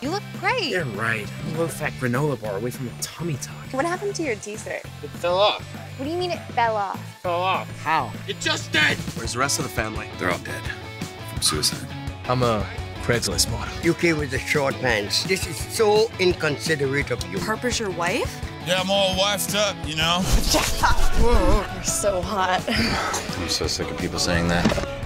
You look great. You're right. Low-fat granola bar away from the tummy tuck. What happened to your t-shirt? It fell off. What do you mean it fell off? Fell off. How? It just did! Where's the rest of the family? They're all dead from suicide. I'm a Craigslist model. You came with the short pants. This is so inconsiderate of you. Harper's your wife? Yeah, I'm all wifed up, you know? Whoa, you're so hot. I'm so sick of people saying that.